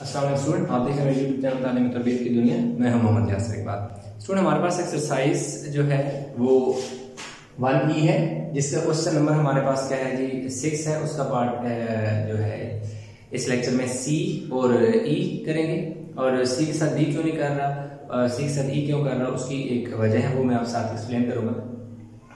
अस्सलाम स्टूडेंट, आप देख रहे हैं यूट्यूब चैनल तालीम तरबियत की दुनिया। मैं हूँ मोहम्मद यासर इकबाल। स्टूडेंट, हमारे पास एक्सरसाइज जो है, वो वन ई है जिसका क्वेश्चन नंबर हमारे पास क्या है जी? सिक्स है, उसका पार्ट जो है, इस लेक्चर में सी और ई e करेंगे। और सी के साथ डी क्यों नहीं कर रहा? सी के साथ ई e क्यों कर रहा? उसकी एक वजह है, वो मैं आप साथ एक्सप्लेन करूँगा।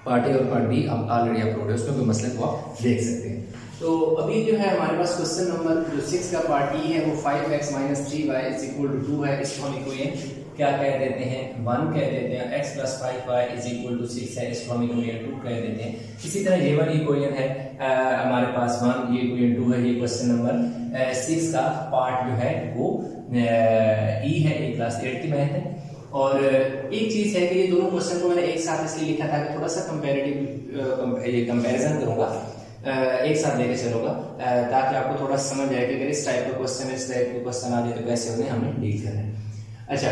पार्ट ए और पार्ट बी आप ऑलरेडी अपलोड है, उसमें कोई मसले को आप देख सकते हैं। तो अभी जो है हमारे पास क्वेश्चन नंबर जो सिक्स का पार्ट ई है, वो five x minus three y is equal to two है इसको हम इक्वेशन क्या कह देते हैं? वन कह देते हैं x plus five y is equal to six है इसको हम इक्वेशन टू कह देते हैं। इसी तरह ये वाली इक्वेशन है हमारे पास वन ये इक्वेशन टू है, ये क्वेश्चन नंबर सिक्स का पार्ट जो है, वो ई e है ये क्लास एट की मैथ है। और एक चीज़ है कि ये दोनों क्वेश्चन को मैंने एक साथ इसलिए लिखा था कि थोड़ा सा कंपेरेटिव ये कंपैरिजन करूँगा। एक साथ लेके चलूँगा ताकि आपको थोड़ा समझ आए कि अगर इस टाइप का क्वेश्चन इस टाइप के क्वेश्चन आ जाए तो कैसे होंगे हमें डील करना है। अच्छा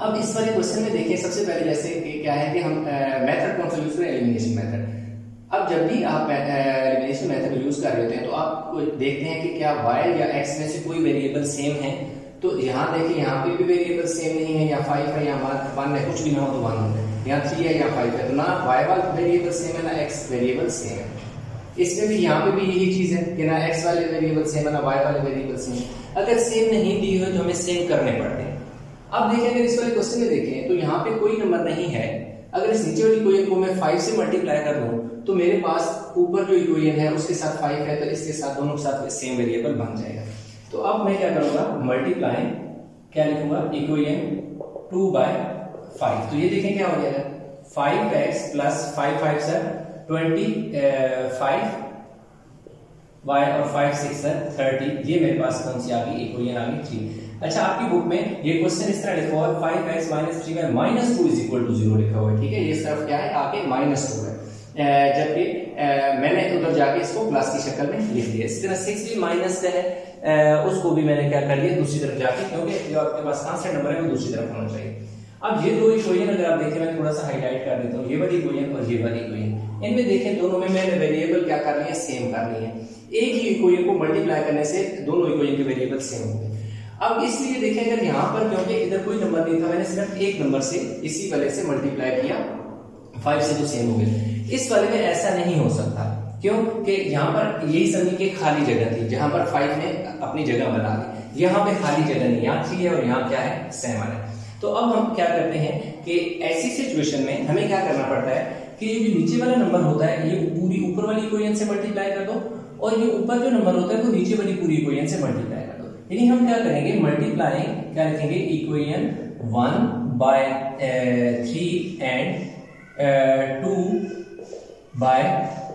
अब इस वाले क्वेश्चन में देखिए, सबसे पहले जैसे क्या है कि हम मेथड कौन सा यूज़ करें एलिमिनेशन मेथड अब जब भी आप एलिमिनेशन मेथड यूज़ कर रहे होते हैं तो आप देखते हैं कि क्या वाई या एक्स में से कोई वेरिएबल सेम है। तो यहाँ देखिए, यहाँ पे भी वेरिएबल सेम नहीं है, या फाइव है, या वन है कुछ भी ना हो तो वन है यहाँ थ्री है, या फाइव है तो ना वाई वाला वेरिएबल सेम है, ना एक्स वेरिएबल सेम है। इसमें भी यहाँ पे भी यही चीज़ है कि ना एक्स वाले वेरिएबल सेम है, ना वाई वाले वेरिएबल सेम है। अगर सेम नहीं दी हो तो हमें सेम करने पड़ते हैं। अब देखें अगर इस वाले क्वेश्चन में देखें तो यहाँ पे कोई नंबर नहीं है। अगर इस नीचे वाली इक्वेशन को मैं फाइव से मल्टीप्लाई कर दूँ तो मेरे पास ऊपर जो इक्वेशन है, उसके साथ फाइव है तो इसके साथ दोनों के साथ सेम वेरिएबल बन जाएगा। तो अब मैं क्या करूँगा? मल्टीप्लाई क्या लिखूँगा? इक्वेशन टू बाय फाइव तो ये देखें क्या हो जाएगा five x plus five five sir twenty five y और फाइव सिक्स थर्टी ये मेरे पास कौन सी आ गई? इक्वेशन आ गई थ्री अच्छा आपकी बुक में ये क्वेश्चन इस तरह लिखा हुआ है five x minus three by minus two is equal to zero लिखा हुआ है, ठीक है? ये सिर्फ़ क्या है? आगे माइनस टू है. जबकि मैंने उधर जाके इसको प्लस की शक्ल में लिख दिया। इसी तरह सिक्स भी माइनस का है उसको भी मैंने क्या कर लिया? दूसरी तरफ़ जाके, क्योंकि जो आपके पास कांस्टेंट नंबर है, वो दूसरी तरफ़ होना चाहिए। अब ये दो इक्वेशन अगर आप देखें, मैं थोड़ा सा हाईलाइट कर देता हूँ। ये वाली इक्वेशन और ये वाली इक्वेशन इनमें देखें, दोनों में मैंने वेरिएबल क्या करनी है? सेम करनी है। एक ही इक्वेशन को मल्टीप्लाई करने से दोनों इक्वेशन के वेरिएबल सेम होंगे। अब इसलिए देखें, अगर यहाँ पर, क्योंकि इधर कोई नंबर नहीं था, मैंने सिर्फ़ एक नंबर से इसी वाले से मल्टीप्लाई किया फाइव से जो सेम हो गए इस वाले में ऐसा नहीं हो सकता। क्यों? कि यहाँ पर यही समझी की खाली जगह थी, जहाँ पर फाइव ने अपनी जगह बना ली यहाँ पे खाली जगह नहीं, यहाँ थ्री है और यहाँ क्या है? सेवन है। तो अब हम क्या करते हैं कि ऐसी सिचुएशन में हमें क्या करना पड़ता है? कि ये जो नीचे वाला नंबर होता है, ये पूरी ऊपर वाली इक्वेशन से मल्टीप्लाई कर दो, और ये ऊपर जो नंबर होता है, वो नीचे वाली पूरी इक्वेशन से मल्टीप्लाई कर दो। यानी हम क्या करेंगे? मल्टीप्लाई क्या लिखेंगे? Equation one by three and two by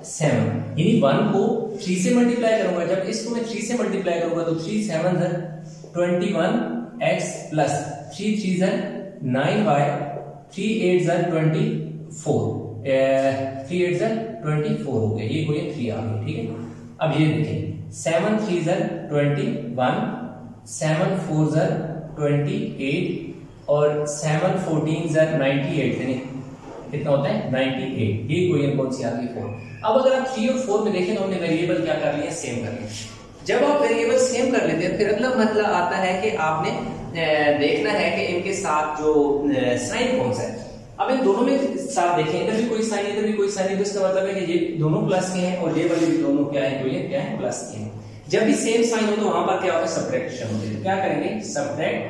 seven यानी वन को थ्री से मल्टीप्लाई करूँगा। जब इसको मैं थ्री से मल्टीप्लाई करूँगा तो three seven twenty one x plus three three जर नाइन बाय थ्री एट जर ट्वेंटी फोर थ्री एट जर ट्वेंटी फोर हो गया। ये कोई थ्री आ गई ठीक है? अब ये देखिए सेवन थ्री जर ट्वेंटी वन सेवन फोर जर ट्वेंटी एट और सेवन फोर्टीन जर नाइनटी एट यानी कितना होता है? नाइनटी एट ये कोई कौन सी आ गई फोर अब अगर आप थ्री और फोर में देखें तो हमने वेरिएबल क्या कर लिया? सेम कर लिया। जब आप वेरिएबल सेम कर लेते हैं, फिर अगला मतलब आता है कि आपने देखना है कि इनके साथ जो साइन कौन सा है। अब इन दोनों में साथ देखें, इधर भी कोई साइन इधर भी कोई साइन इसका मतलब है कि ये दोनों प्लस के हैं और ये वाले भी दोनों क्या है तो ये क्या है प्लस के हैं। जब भी सेम साइन हो तो वहाँ पर क्या होता है? सब्ट्रैक्शन होती है। तो क्या करेंगे? सब्ट्रैक्ट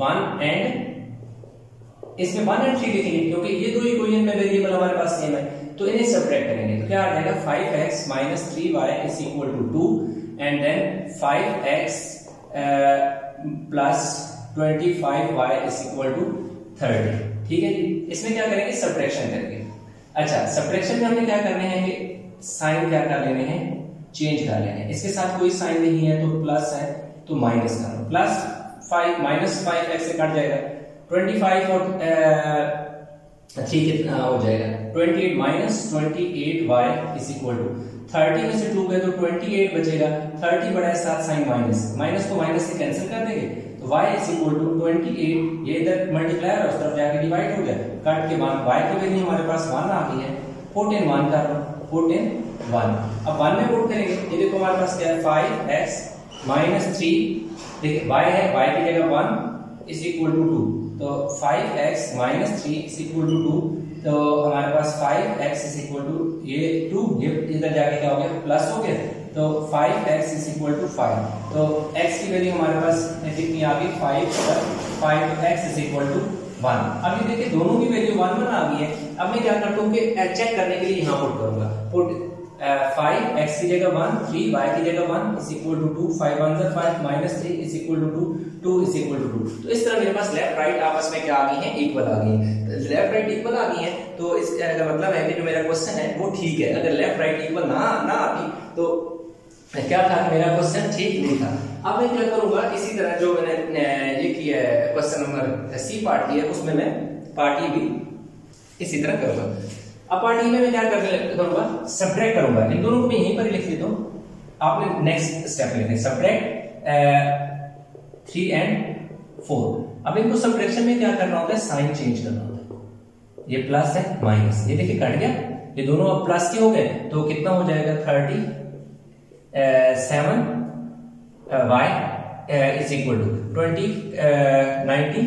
वन एंड इसमें वन एंड थ्री लिखेंगे क्योंकि ये दो इक्वेशन में वेरिएबल हमारे पास सेम है। तो इन्हें सब्ट्रैक्ट करेंगे। तो क्या आ जाएगा? Five x minus three y is equal to two and then five x plus twenty five y is equal to thirty ठीक है इसमें क्या करेंगे? सब्ट्रैक्शन करेंगे। अच्छा सब्ट्रैक्शन में हमें क्या करने हैं कि साइन क्या कर लेने हैं? चेंज कर लेने हैं। इसके साथ कोई साइन नहीं है तो प्लस है तो माइनस कर लो। Plus five minus five x से कट जाएगा। ट्वेंटी फाइव और थ्री कितना हो जाएगा? Twenty eight minus twenty eight y is equal to thirty में से टू गए तो ट्वेंटी एट बचेगा। थर्टी बड़ा है साथ साइन माइनस माइनस को माइनस से कैंसिल कर देंगे। तो y equal to twenty eight ये इधर मल्टीप्लायर उस तरफ़ जाके डिवाइड हो गया। कट के बाद y की वैल्यू हमारे पास वन आ गई है। फोर्टीन वन लो फोर्टीन वन अब वन में पुट करेंगे। ये देखो हमारे पास क्या है? फाइव एक्स माइनस थ्री देखिए वाई है वाई की जगह one is equal to two तो five x minus three is equal to two तो हमारे पास five x is equal to ये टू ये इधर जाके क्या हो गया? प्लस हो गया। तो five x is equal to five तो एक्स की वैल्यू हमारे पास कितनी आ गई? Five five x is equal to one अब ये देखिए, दोनों की वैल्यू वन वन आ गई है। अब मैं क्या करता हूँ कि चेक करने के लिए यहाँ पुट करूँगा। पुट फाइव एक्स की जगह वन थ्री वाई की जगह one is equal to two five one five minus three is equal to two two is equal to two तो इस तरह मेरे पास लेफ़्ट राइट आपस में क्या आ गई है? इक्वल आ गई है। लेफ़्ट राइट इक्वल आ गई है तो इसका मतलब है कि जो मेरा क्वेश्चन है, वो ठीक है। अगर लेफ़्ट राइट इक्वल ना ना आती तो क्या था? मेरा क्वेश्चन ठीक नहीं था। अब मैं क्या करूँगा? इसी तरह जो मैंने ये किया है क्वेश्चन नंबर सी पार्ट की है, उसमें मैं पार्टी भी इसी तरह करूँगा। अब पार्टी में मैं क्या करूँगा? सब्ट्रैक्ट करूँगा। इन दोनों को मैं यहीं पर लिख देता हूँ। आपने नेक्स्ट स्टेप लेते हैं। सब्ट्रैक्ट थ्री एंड फोर अब इनको सब्ट्रैक्शन में क्या करना होता है? साइन चेंज करना होता है। ये प्लस है माइनस ये देखिए, कट गया। ये दोनों अब प्लस के हो गए। तो कितना हो जाएगा? Thirty seven y is equal to twenty ninety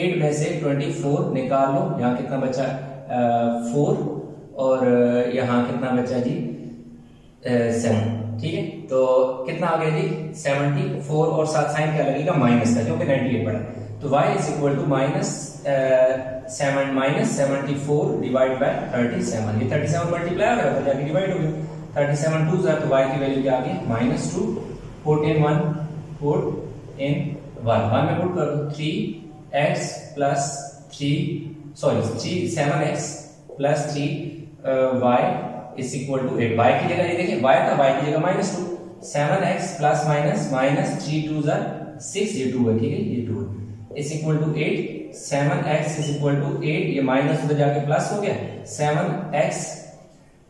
eight में से ट्वेंटी फोर निकाल। लो यहाँ कितना बचा फोर और यहाँ कितना बचा जी सेवन ठीक है? तो कितना आ गया जी? सेवनटी फोर और साथ साइन क्या लगेगा? माइनस का क्योंकि नाइनटी एट पड़ा तो y is equal to minus seven minus seventy four divide by thirty seven ये थर्टी सेवन मल्टीप्लाई हो गया तो जाके डिवाइड हो गया। थर्टी सेवन टू तो y की वैल्यू क्या आ गई? Minus two fourteen one four in one one में पुट कर? दो three x plus three sorry three seven x plus three y is equal to eight y की जगह ये देखिए वाई था वाई की जगह minus two seven x plus minus minus three two जर सिक्स ये टू है, ठीक है? ये टू है. Is equal to eight seven x is equal to eight ये माइनस उधर जाके प्लस हो गया. Seven x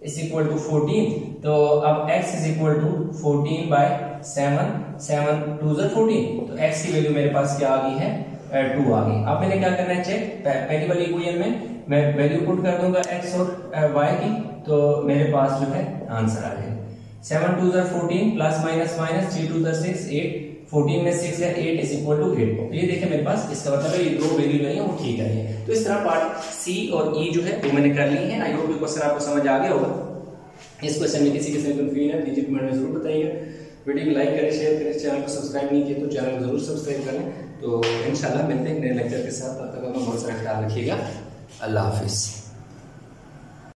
is equal to fourteen तो अब x is equal to fourteen by seven seven two जर फोर्टीन तो x की वैल्यू मेरे पास क्या आ गई है? टू आ गई. अब मैंने क्या करना है? चेक पहली वाली इक्वेशन में मैं वैल्यू पुट कर दूँगा एक्स और वाई की. तो मेरे पास जो है आंसर आ जाएगा सेवन टू जर fourteen plus minus minus three two जर सिक्स एट फोर्टीन में सिक्स है eight is equal to eight तो ये देखिए मेरे पास, इसका मतलब है ये दो वैल्यू जो है वो ठीक है। तो इस तरह पार्ट सी और ई e जो है, वो मैंने कर ली है। आई होप ये क्वेश्चन आपको समझ आ गया होगा। इस क्वेश्चन में किसी किसी कंफ्यूजन है नीचे कमेंट में ज़रूर बताइए वीडियो को लाइक करें शेयर करें चैनल को सब्सक्राइब नहीं किया तो चैनल को ज़रूर सब्सक्राइब करें तो इंशाल्लाह मिलते हैं नए लेक्चर के साथ। तब तक अपना बहुत सारा ख्याल रखिएगा। अल्लाह हाफिज़।